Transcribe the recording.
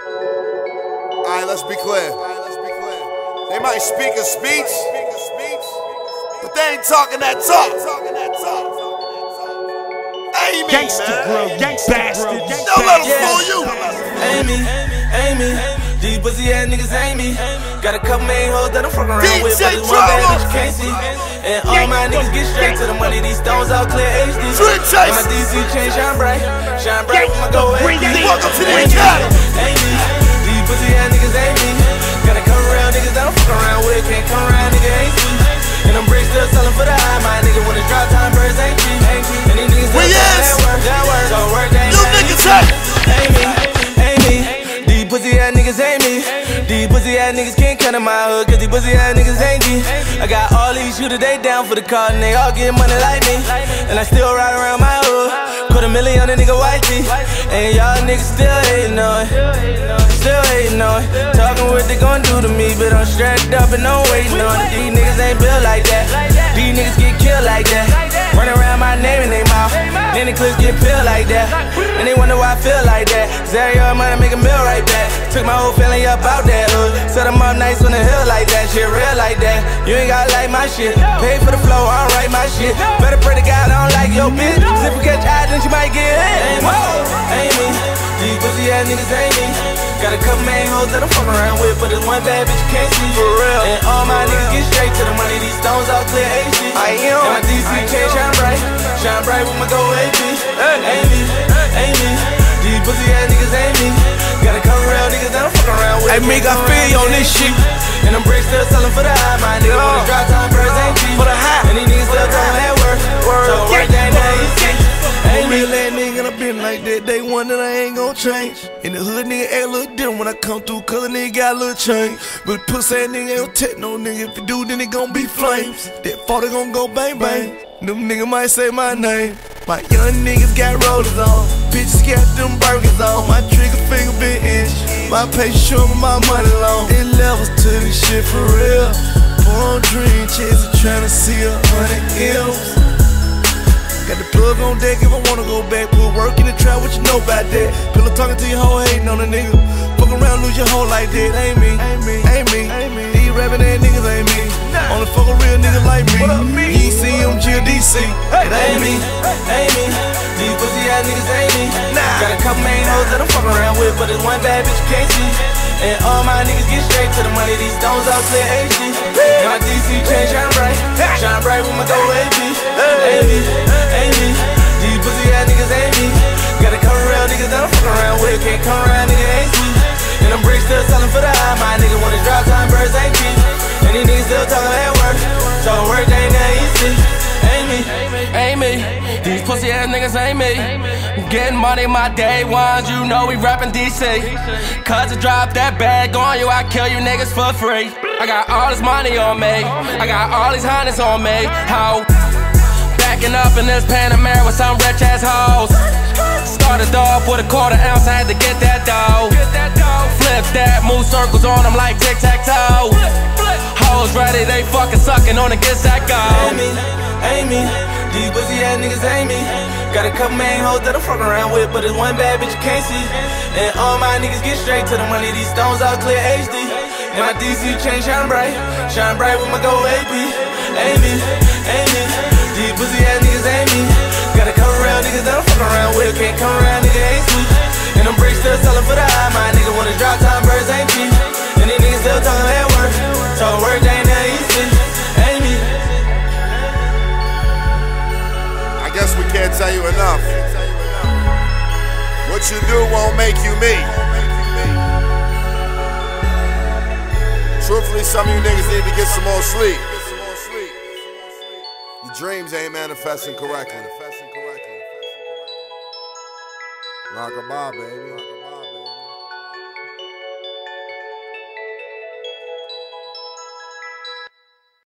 Alright, let's be clear. They might speak a speech, but they ain't talking that talk. Amy, Gangsta man. grill, gangsta bastard. Don't let them fool you. Amy, Amy, these pussy ass niggas ain't me. Got a couple main hoes that I'm fucking around with, but DJ it's one bad bitch you can't see. And all my niggas get straight to the money, these stones all clear HD. And my DC chain shine bright, shine bright with my gold HD. Welcome to the academy. Amy, these pussy ass niggas ain't me. Got a couple real niggas that I'm fucking around with, niggas can't my hood, cause these pussy ass niggas ain't me. I got all these shooters, they down for the car, and they all get money like me. And I still ride around my hood, a million on a nigga white. And y'all niggas still hating on it, still hating on it. Talking what they gon' do to me, but I'm strapped up and I'm waiting on it. These niggas ain't built like that, these niggas get killed like that. Run around my name in they mouth, then the clips get peeled like that. And they wonder why I feel like that. Zario money make a meal right back. Took my whole family up out that hood. Like that. Shit real like that. You ain't gotta like my shit. Pay for the flow, I don't write my shit. Better pray to God I don't like your bitch. Cause if we catch eyes, then she might get hit. Ain't me. These pussy ass niggas ain't me. Got a couple main hoes that I'm fucking around with, but it's one bad bitch you can't see for real. And all my niggas get straight to the money. These stones all clear HD. I am. And my DC chain shine bright, shine bright with my gold AP. Ain't me, ain't me. These pussy ass niggas ain't me. Got a couple real niggas that I'm fucking around with. Hey, Meek, I feel on this shit. And I'm bricks still selling for the high, my nigga. When it's drop time, birds ain't cheap. For the high. And these niggas still talking that work. So work ain't that easy. Ain't me. Real ass nigga, I been like that. They one that I ain't gon' change. In the hood, nigga act a little different when I come through. Color nigga got a little change. But pussy ass nigga ain't take no nigga. If you do, then it gon' be flames. That 40 gon' go bang bang. Them nigga might say my name. My young niggas got rollers on. Bitches got them burgers on. My trigger finger been inch. My patience sure my money long. It levels to this shit for real. Born dream, chasing tryna see a hundred M's. Got the plug on deck if I wanna go back. Put work in the trap, what you know about that? Pillow talking to your hoe, hating on a nigga. Fuck around, lose your hoe like that. Ain't me, ain't me, ain't me. Ain't me. These rapping ass niggas ain't me. Only fuck a real nigga like me. What up, me? You ain't see him, GDC. It ain't me. Ain't me. These ass niggas ain't me. Nah. Got a couple main hoes that I'm fucking around with, but it's one bad bitch you can't see. And all my niggas get straight to the money. These stones all clear HD. And my DC chain shine bright, shine bright with my gold AP. Me, ain't. These pussy ass niggas ain't me. Got a couple real niggas that I'm fucking around with. Can't come around, nigga These pussy ass niggas ain't me. Getting money my day ones, you know we rapping DC. Cause I drop that bag on you, I kill you niggas for free. I got all this money on me, I got all these hundreds on me. How? Backing up in this Panamera with some rich ass hoes. Started off with a quarter ounce, I had to get that dough. Flip that, move circles on them like tic tac toe. Hoes ready, they fucking sucking on the get that go. Ain't me. These pussy ass niggas ain't me. Got a couple main hoes that I'm fucking around with, but it's one bad bitch you can't see. And all my niggas get straight to the money. These stones all clear HD. And my DC chain shine bright, shine bright with my gold AP. Ain't me, ain't me. These pussy ass niggas ain't me. Got a couple real niggas that I'm fucking around with. Can't come around, nigga ain't sweet. And them bricks still selling for the high, my nigga. It's drop time, birds ain't cheap. And these niggas still talking that work, so work we can't tell you enough. What you do won't make you me. Truthfully, some of you niggas need to get some more sleep. Your dreams ain't manifesting correctly. Rock a bar, baby.